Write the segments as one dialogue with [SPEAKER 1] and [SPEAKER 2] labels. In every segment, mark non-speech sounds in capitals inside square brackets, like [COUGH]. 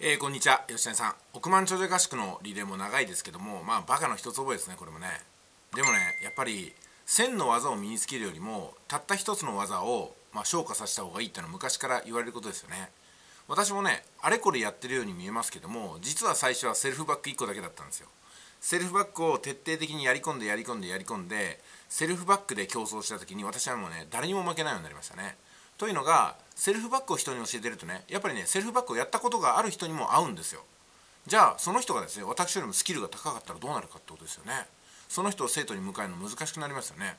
[SPEAKER 1] えー、こんにちは。吉谷さん。億万長者合宿のリレーも長いですけどもまあバカの一つ覚えですねこれもね。でもねやっぱり1000の技を身につけるよりもたった一つの技を、まあ、昇華させた方がいいってのは昔から言われることですよね。私もねあれこれやってるように見えますけども実は最初はセルフバック1個だけだったんですよ。セルフバックを徹底的にやり込んでやり込んでやり込んでセルフバックで競争した時に私はもうね誰にも負けないようになりましたね。というのがセルフバックを人に教えてるとねやっぱりねセルフバックをやったことがある人にも合うんですよ。じゃあその人がですね私よりもスキルが高かったらどうなるかってことですよね。その人を生徒に迎えるの難しくなりますよね。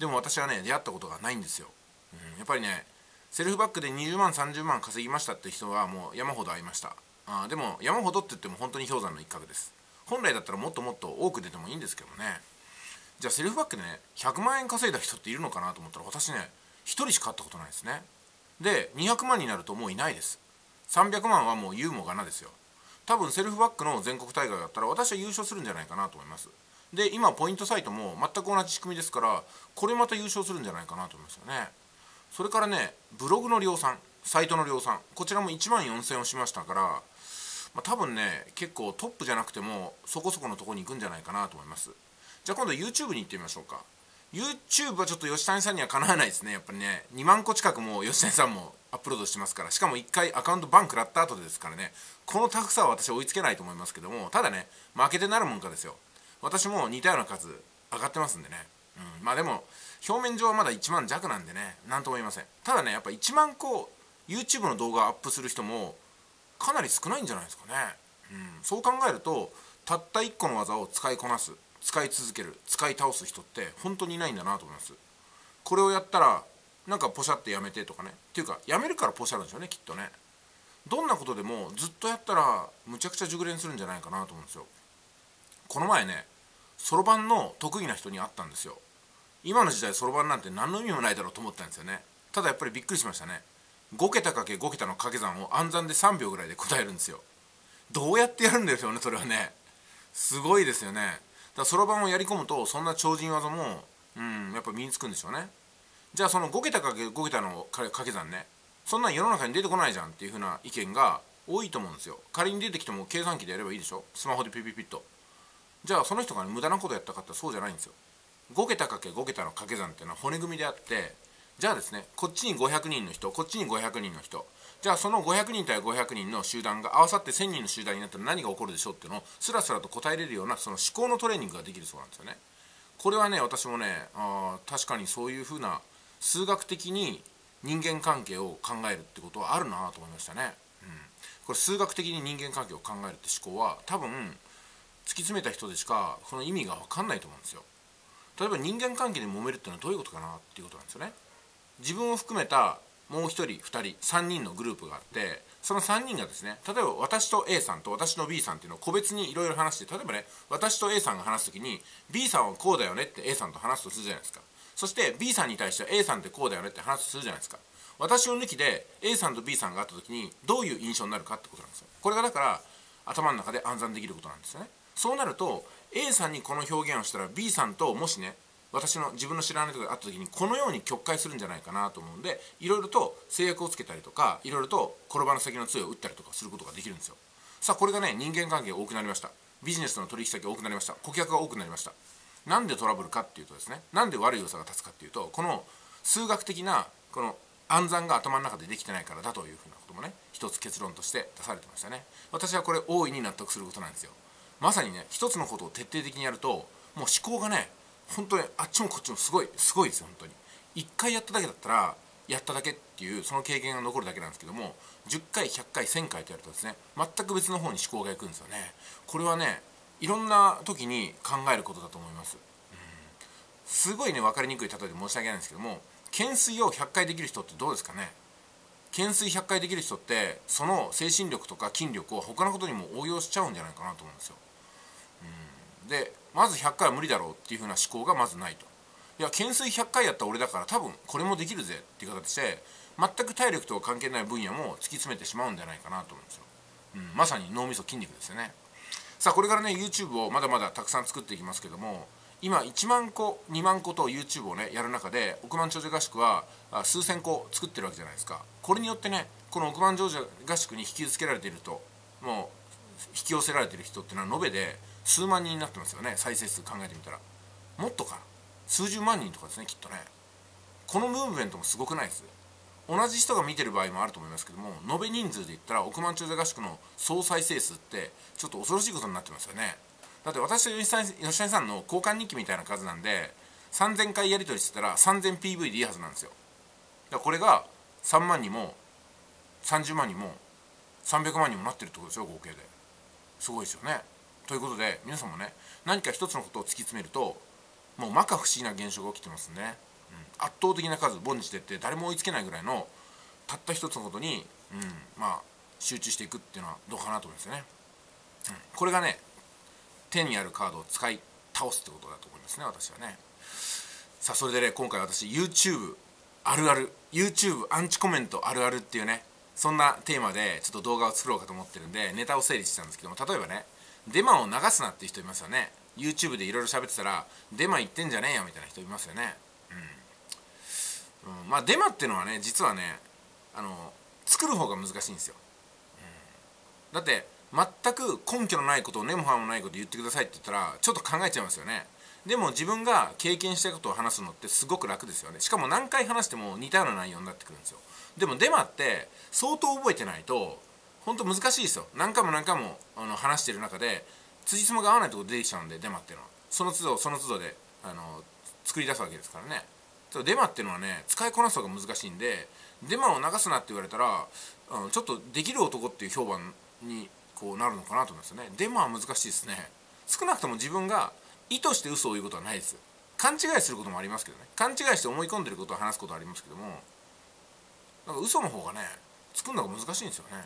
[SPEAKER 1] でも私はね出会ったことがないんですよ、うん、やっぱりねセルフバックで20万30万稼ぎましたって人はもう山ほど会いました。あでも山ほどって言っても本当に氷山の一角です。本来だったらもっともっと多く出てもいいんですけどね。じゃあセルフバックでね100万円稼いだ人っているのかなと思ったら私ね1人しか会ったことないですね。で200万になるともういないです。300万はもう言うもがなですよ。多分セルフバックの全国大会だったら私は優勝するんじゃないかなと思います。で今ポイントサイトも全く同じ仕組みですからこれまた優勝するんじゃないかなと思いますよね。それからねブログの量産サイトの量産こちらも1万4000をしましたから、まあ、多分ね結構トップじゃなくてもそこそこのとこに行くんじゃないかなと思います。じゃあ今度 YouTube に行ってみましょうか。YouTube はちょっと吉谷さんにはかなわないですね。やっぱりね。2万個近くも吉谷さんもアップロードしてますから。しかも1回アカウントバン食らった後ですからね。このタフさは私追いつけないと思いますけども。ただね負けてなるもんかですよ。私も似たような数上がってますんでね、うん、まあでも表面上はまだ1万弱なんでね。何とも言いません。ただねやっぱ1万個 YouTube の動画アップする人もかなり少ないんじゃないですかね、うん、そう考えるとたった1個の技を使いこなす。使い続ける使い倒す人って本当にいないんだなと思います。これをやったらなんかポシャってやめてとかね。っていうかやめるからポシャるんですよねきっとね。どんなことでもずっとやったらむちゃくちゃ熟練するんじゃないかなと思うんですよ。この前ねそろばんの得意な人に会ったんですよ。今の時代そろばんなんて何の意味もないだろうと思ったんですよね。ただやっぱりびっくりしましたね。5桁かけ5桁の掛け算を暗算で3秒ぐらいで答えるんですよ。どうやってやるんですよねそれはね。すごいですよね。だそろばんをやり込むとそんな超人技もうんやっぱ身につくんでしょうね。じゃあその5桁かけ5桁の掛け算ね。そんなん世の中に出てこないじゃんっていうふうな意見が多いと思うんですよ。仮に出てきても計算機でやればいいでしょ。スマホでピピピッと。じゃあその人が、ね、無駄なことやったかってそうじゃないんですよ。5桁かけ5桁の掛け算っていうのは骨組みであってじゃあですねこっちに500人の人こっちに500人の人じゃあその500人対500人の集団が合わさって1000人の集団になったら何が起こるでしょうっていうのをスラスラと答えれるようなその思考のトレーニングができるそうなんですよね。これはね私もねあ確かにそういうふうな数学的に人間関係を考えるってことはあるなと思いましたね。うん、これ数学的に人間関係を考えるって思考は多分突き詰めた人でしかその意味が分かんないと思うんですよ。例えば人間関係で揉めるっていうのはどういうことかなっていうことなんですよね。自分を含めたもう1人2人3人のグループがあってその3人がですね例えば私と A さんと私の B さんっていうのを個別にいろいろ話して例えばね私と A さんが話す時に B さんはこうだよねって A さんと話すとするじゃないですか。そして B さんに対して A さんってこうだよねって話すとするじゃないですか。私を抜きで A さんと B さんがあった時にどういう印象になるかってことなんですよ。これがだから頭の中で暗算できることなんですよね。そうなると A さんにこの表現をしたら B さんともしね私の自分の知らない人が会った時にこのように曲解するんじゃないかなと思うんでいろいろと制約をつけたりとかいろいろと転ばの先の杖を打ったりとかすることができるんですよ。さあこれがね人間関係が多くなりました。ビジネスの取引先が多くなりました。顧客が多くなりました。なんでトラブルかっていうとですねなんで悪い良さが立つかっていうとこの数学的なこの暗算が頭の中でできてないからだというふうなこともね一つ結論として出されてましたね。私はこれ大いに納得することなんですよ。まさにね一つのことを徹底的にやるともう思考がね本当にあっちもこっちもすごいすごいですよ本当に。1回やっただけだったらやっただけっていうその経験が残るだけなんですけども10回100回1000回とやるとですね全く別の方に思考がいくんですよね。これはねいろんな時に考えることだと思います、すごいね分かりにくい例えで申し訳ないんですけども懸垂を100回できる人ってどうですかね？懸垂100回できる人ってその精神力とか筋力を他のことにも応用しちゃうんじゃないかなと思うんですよ、でまず100回は無理だろうっていうふうな思考がまずないと。いや懸垂100回やった俺だから多分これもできるぜっていう形で全く体力とは関係ない分野も突き詰めてしまうんじゃないかなと思うんですよ、うん、まさに脳みそ筋肉ですよね。さあこれからね YouTube をまだまだたくさん作っていきますけども今1万個2万個と YouTube をねやる中で億万長者合宿は数千個作ってるわけじゃないですか。これによってねこの億万長者合宿に引き付けられているともう引き寄せられてる人っていうのは延べで数万人になってますよね再生数考えてみたら。もっとか数十万人とかですねきっとね。このムーブメントもすごくないです。同じ人が見てる場合もあると思いますけども延べ人数で言ったら億万長者合宿の総再生数ってちょっと恐ろしいことになってますよね。だって私と吉谷さんの交換日記みたいな数なんで3000回やり取りしてたら 3000PV でいいはずなんですよ。だからこれが3万にも30万にも300万にもなってるってことですよ合計で。すごいですよね。ということで皆さんもね何か一つのことを突き詰めるともう摩訶不思議な現象が起きてますね、うん、圧倒的な数凡事でって誰も追いつけないぐらいのたった一つのことに、うん、まあ集中していくっていうのはどうかなと思いますよね、うん、これがね手にあるカードを使い倒すってことだと思いますね私はね。さあそれでね今回私 YouTube あるある YouTube アンチコメントあるあるっていうねそんなテーマでちょっと動画を作ろうかと思ってるんでネタを整理してたんですけども例えばねデマを流すなっていう人いますよね。YouTube でいろいろ喋ってたらデマ言ってんじゃねえよみたいな人いますよね。うん、うん、まあデマっていうのはね実はねあの作る方が難しいんですよ、うん、だって全く根拠のないことを根も葉もないこと言ってくださいって言ったらちょっと考えちゃいますよね。でも自分が経験したことを話すのってすごく楽ですよね。しかも何回話しても似たような内容になってくるんですよ。でもデマって相当覚えてないと本当難しいですよ。何回も何回もあの話してる中で辻褄が合わないとこ出てきちゃうんでデマっていうのは。その都度その都度であの作り出すわけですからね。デマっていうのはね使いこなすのが難しいんでデマを流すなって言われたら、うん、ちょっとできる男っていう評判にこうなるのかなと思いますよね。デマは難しいですね。少なくとも自分が意図して嘘を言うことはないです。勘違いすることもありますけどね。勘違いして思い込んでることを話すことはありますけどもなんか嘘の方がね作るのが難しいんですよね。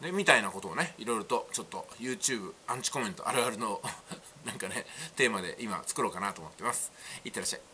[SPEAKER 1] でみたいなことをねいろいろとちょっと YouTube アンチコメントあるあるの [LAUGHS] なんかねテーマで今作ろうかなと思ってます。いってらっしゃい。